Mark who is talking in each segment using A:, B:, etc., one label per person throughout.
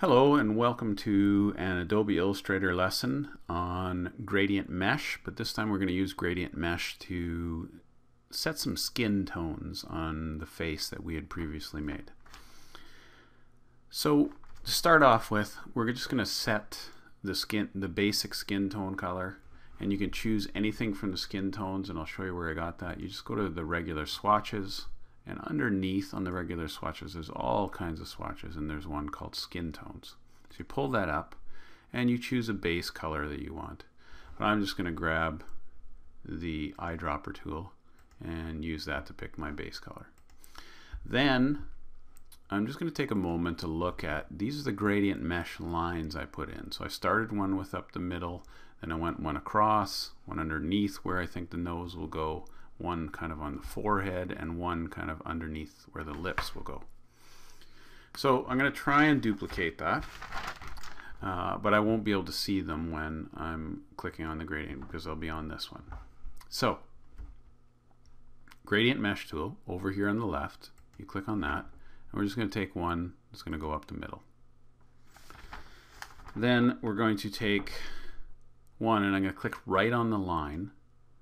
A: Hello and welcome to an Adobe Illustrator lesson on gradient mesh, but this time we're going to use gradient mesh to set some skin tones on the face that we had previously made. So to start off with, we're just going to set the skin, the basic skin tone color, and you can choose anything from the skin tones, and I'll show you where I got that. You just go to the regular swatches, and underneath on the regular swatches, there's all kinds of swatches, and there's one called skin tones. So you pull that up, and you choose a base color that you want. But I'm just going to grab the eyedropper tool and use that to pick my base color. Then I'm just going to take a moment to look at these are the gradient mesh lines I put in. So I started one with up the middle, then I went one across, one underneath where I think the nose will go, one kind of on the forehead and one kind of underneath where the lips will go. So I'm going to try and duplicate that, uh, but I won't be able to see them when I'm clicking on the gradient because they'll be on this one. So gradient mesh tool over here on the left, you click on that, and we're just going to take one that's going to go up the middle. Then we're going to take one and I'm going to click right on the line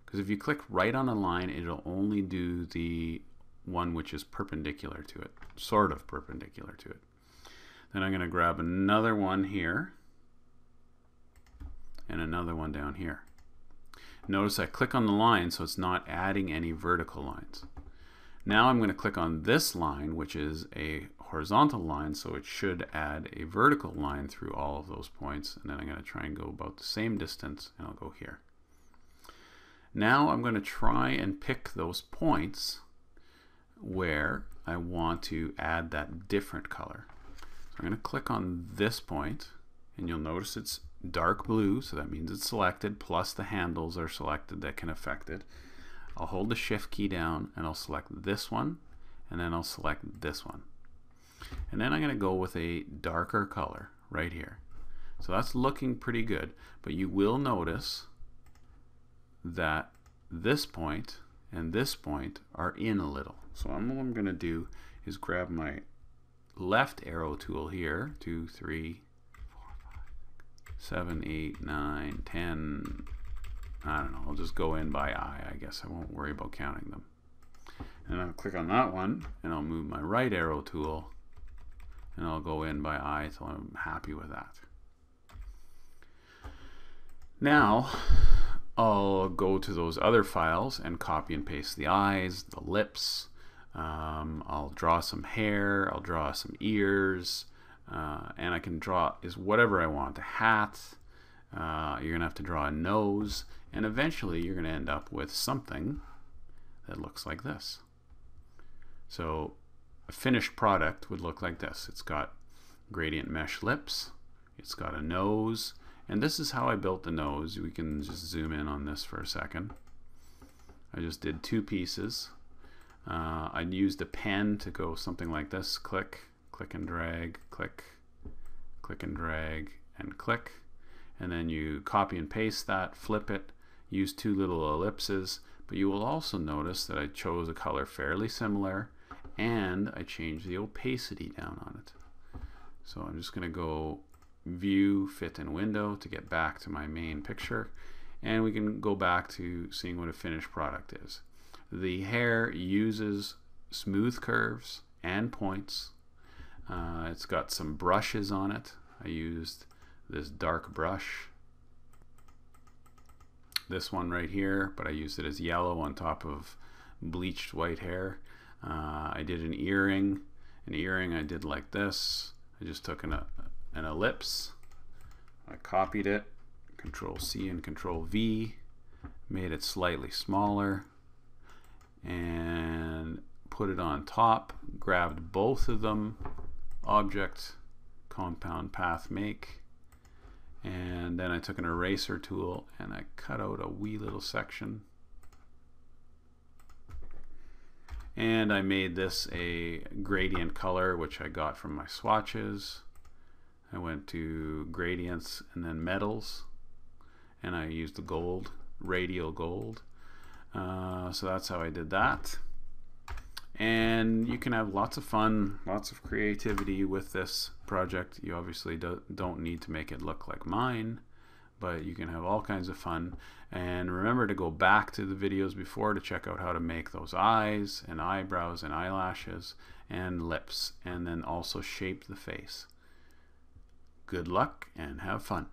A: because if you click right on a line, it'll only do the one which is perpendicular to it, sort of perpendicular to it. Then I'm going to grab another one here and another one down here. Notice I click on the line so it's not adding any vertical lines. Now I'm going to click on this line which is a horizontal line so it should add a vertical line through all of those points and then I'm going to try and go about the same distance and I'll go here. Now I'm going to try and pick those points where I want to add that different color. So I'm going to click on this point and you'll notice it's dark blue so that means it's selected plus the handles are selected that can affect it. I'll hold the shift key down and I'll select this one and then I'll select this one. And then I'm going to go with a darker color right here. So that's looking pretty good, but you will notice that this point and this point are in a little. So what I'm going to do is grab my left arrow tool here, 2, 3, 4, 5, 7, 8, 9, 10, I don't know, I'll just go in by eye, I guess I won't worry about counting them. And I'll click on that one, and I'll move my right arrow tool, and I'll go in by eye until I'm happy with that. Now, I'll go to those other files and copy and paste the eyes, the lips. Um, I'll draw some hair, I'll draw some ears, uh, and I can draw is whatever I want. A hat, uh, you're going to have to draw a nose, and eventually you're going to end up with something that looks like this. So a finished product would look like this. It's got gradient mesh lips, it's got a nose, and this is how I built the nose. We can just zoom in on this for a second. I just did two pieces. Uh, I used a pen to go something like this. Click, click and drag, click, click and drag, and click. And then you copy and paste that, flip it, use two little ellipses. But you will also notice that I chose a color fairly similar and I changed the opacity down on it. So I'm just going to go view, fit, and window to get back to my main picture. And we can go back to seeing what a finished product is. The hair uses smooth curves and points. Uh, it's got some brushes on it. I used this dark brush. This one right here, but I used it as yellow on top of bleached white hair. Uh, I did an earring. An earring I did like this. I just took an, an ellipse. I copied it, Control C and Control V, made it slightly smaller, and put it on top, grabbed both of them, object, compound path make, and then I took an eraser tool and I cut out a wee little section. And I made this a gradient color, which I got from my swatches. I went to gradients and then metals and I used the gold, radial gold. Uh, so that's how I did that. and you can have lots of fun, lots of creativity with this project. You obviously do, don't need to make it look like mine, but you can have all kinds of fun. And remember to go back to the videos before to check out how to make those eyes and eyebrows and eyelashes and lips, and then also shape the face. Good luck and have fun.